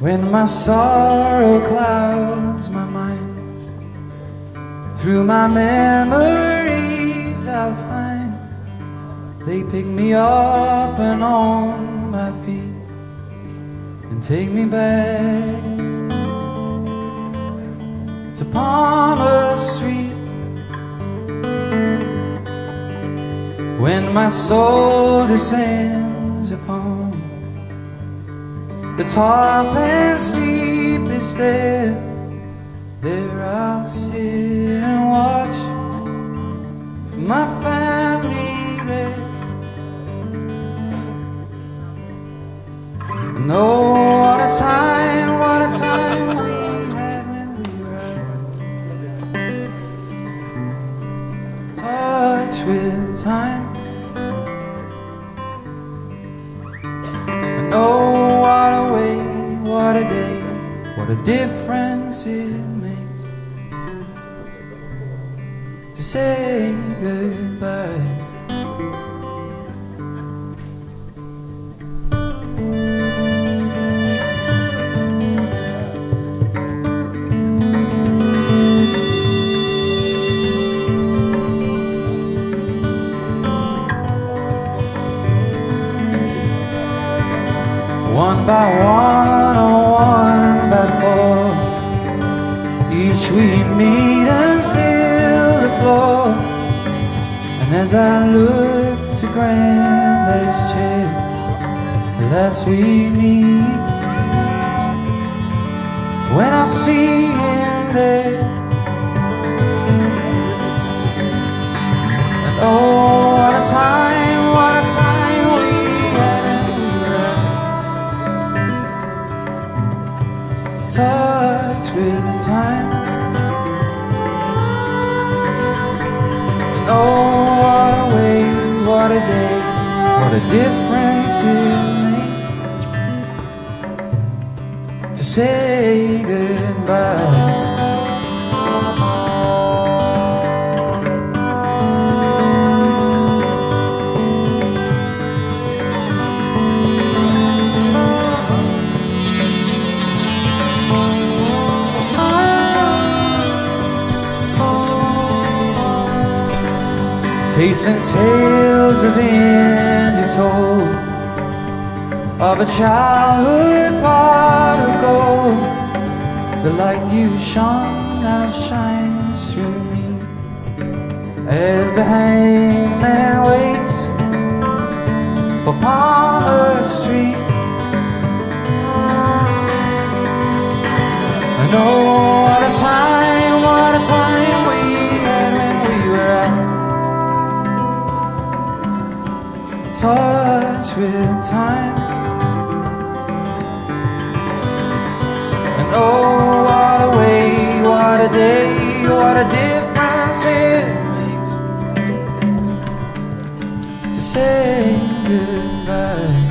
When my sorrow clouds my mind, through my memories I'll find they pick me up and on my feet and take me back to Palmer Street. When my soul descends upon the top and steepest stair, there I'll sit and watch my family there. And oh, what a time, what a time we had when we were touch with time. What a difference it makes to say goodbye. One by one, as I look to Grandad's chair, last we meet, when I see him there, day, what a difference it makes to say goodbye. Chasing tales of India told Of a childhood pot of gold. The light you shone now shines through me. As the hangman waits For Palmer Street. And oh, what a time, what a time touch with time. And oh, what a way, what a day, what a difference it makes to say goodbye.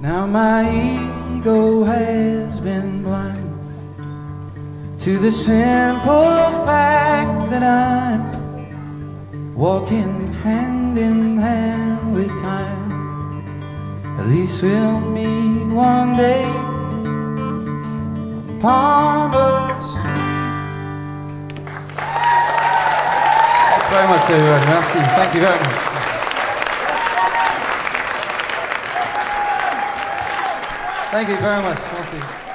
Now my ego has been blind to the simple fact that I'm walking hand in hand with time. At least we'll meet one day. Palmer's. Thanks very much, everybody. Merci. Thank you very much. Thank you very much. Merci.